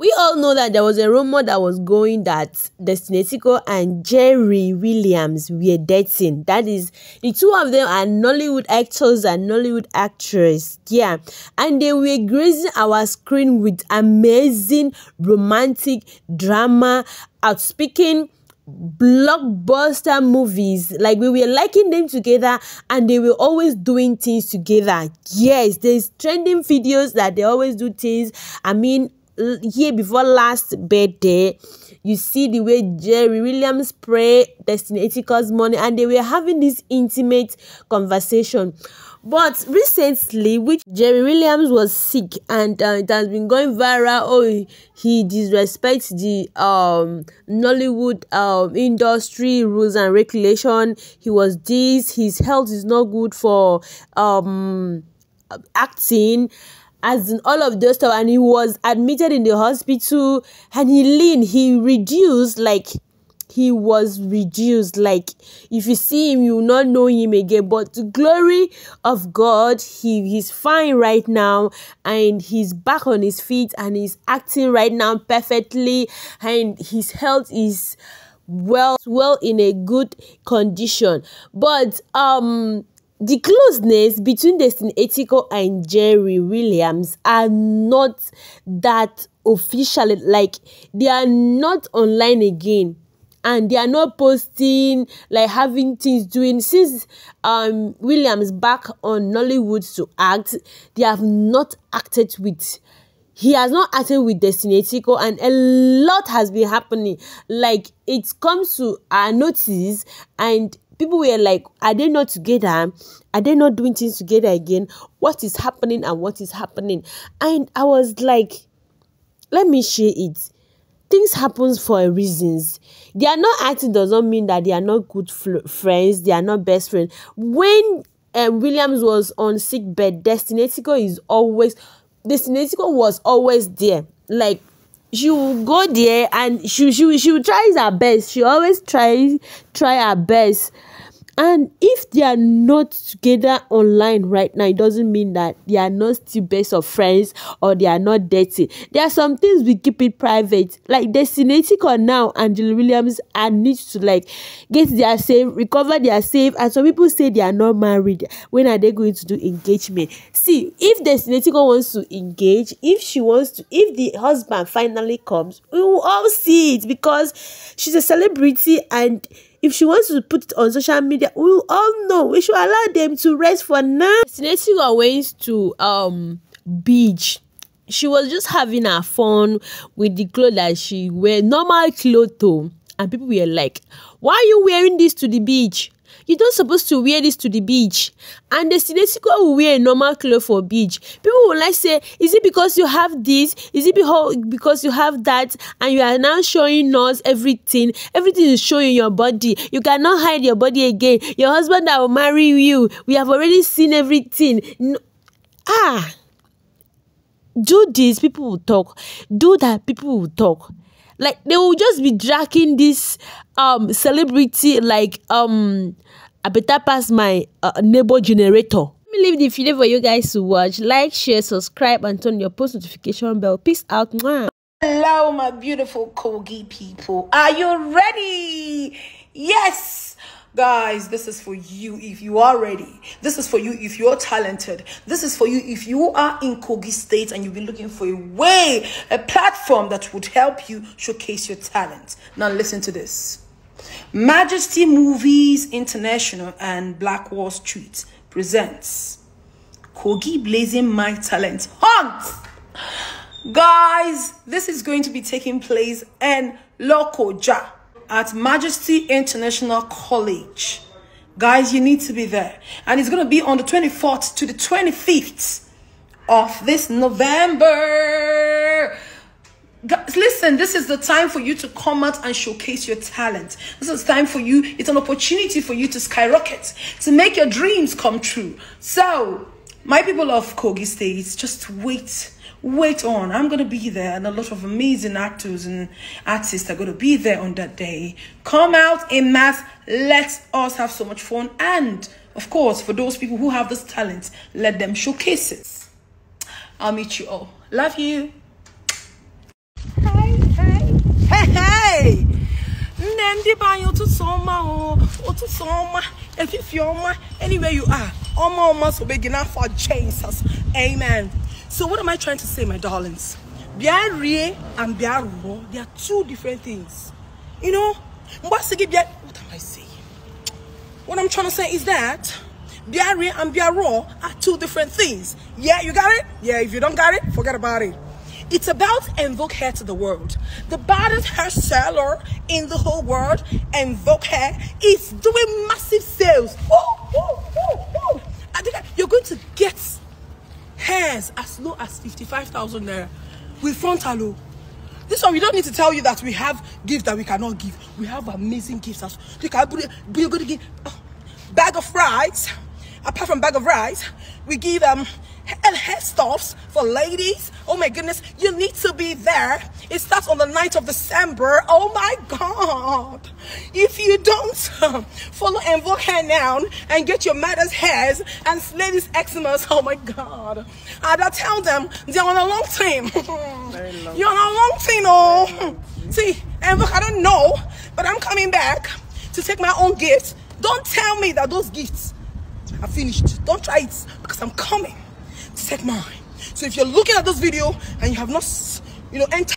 We all know that there was a rumor that was going that Destiny and Jerry Williams were dating. That is, the two of them are Nollywood actors and Nollywood actress. Yeah. And they were gracing our screen with amazing romantic drama, outspeaking blockbuster movies like we were liking them together and they were always doing things together yes there's trending videos that they always do things i mean year before last birthday you see the way jerry williams pray destiny etiko's money and they were having this intimate conversation. But recently which jerry williams was sick and uh, it has been going viral oh he, he disrespects the um nollywood um industry rules and regulation. He was this his health is not good for um acting as in all of those stuff and he was admitted in the hospital and he lean he reduced like he was reduced. Like if you see him you will not know him again. But the glory of god he he's fine right now and he's back on his feet and he's acting right now perfectly and his health is well well in a good condition. But um the closeness between Destiny Etiko and Jerry Williams are not that official. Like they are not online again. And they are not posting like having things doing since um Williams back on Nollywood to act. They have not acted with he has not acted with Destiny Etiko and a lot has been happening. Like it comes to our notice and people were like, are they not together? Are they not doing things together again? What is happening and what is happening? And I was like, let me share it. Things happens for reasons. They are not acting does not mean that they are not good friends. They are not best friends. When um, Williams was on sick bed, Destiny Etiko is always Destiny Etiko was always there. Like she will go there and she she she will try her best. She always try try her best and if they are not together online right now, it doesn't mean that they are not still best of friends or they are not dating. There are some things we keep it private. Like Destiny Etiko now, Angela Williams and need to like get their safe, recover their safe. And some people say they are not married. When are they going to do engagement? See, if Destiny Etiko wants to engage, if she wants to, if the husband finally comes, we will all see it because she's a celebrity and if she wants to put it on social media, we all know we should allow them to rest for now. Destination went to um beach. She was just having her fun with the clothes that she wear, normal clothes though. And people were like, Why are you wearing this to the beach? You don't supposed to wear this to the beach. And the Sinetiko will wear a normal cloth for beach. People will like say is it because you have this? Is it because you have that? And you are now showing us everything. Everything is showing your body. You cannot hide your body again. Your husband that will marry you. We have already seen everything. No. ah do this people will talk do that people will talk like they will just be dragging this um celebrity like um I better pass my uh, neighbor generator. Let me leave the video for you guys to watch. Like, share, subscribe, and turn your post notification bell. Peace out. Mwah. Hello, my beautiful Kogi people. Are you ready? Yes. Guys, this is for you if you are ready. This is for you if you're talented. This is for you if you are in Kogi State and you've been looking for a way, a platform that would help you showcase your talent. Now, listen to this Majesty Movies International and Black Wall Street presents Kogi Blazing My Talent Hunt. Guys, this is going to be taking place in Lokoja at Majesty International College. Guys, you need to be there. And it's going to be on the 24th to the 25th of this November. Guys, listen, this is the time for you to come out and showcase your talent. This is time for you. It's an opportunity for you to skyrocket, to make your dreams come true. So, my people of Kogi State, just wait wait on. I'm going to be there, and a lot of amazing actors and artists are going to be there on that day. Come out in mass. Let us have so much fun. And of course, for those people who have this talent, let them showcase it. I'll meet you all. Love you. Hey, hey, hey, hey. Nandi banyo to soma o to soma if you fioma anywhere you are. Oma oma so begin for Jesus. Amen so what am i trying to say my darlings bịa rie and rụọ they are two different things you know what am i saying what i'm trying to say is that bịa rie and bịa rụọ are two different things yeah you got it yeah if you don't got it forget about it it's about Invoke Hair to the world. The baddest hair seller in the whole world, Invoke Hair, is doing massive sales. Oh, oh, oh, oh. I think you're going to get hairs as low as 55,000 naira with frontalo. This one, we don't need to tell you that we have gifts that we cannot give. We have amazing gifts. As you can give oh, bag of rice. Apart from bag of rice, we give um and hair stuffs for ladies. Oh my goodness, you need to be there. It starts on the 9th of December. Oh my God. If you don't follow Invoke Hair now and get your mother's hairs and ladies' eczemas, oh my God. And I tell them they're on a long team. You're on a long team, oh. See, Invoke, I don't know, but I'm coming back to take my own gifts. Don't tell me that those gifts are finished. Don't try it because I'm coming mine. So if you're looking at this video and you have not, you know, entered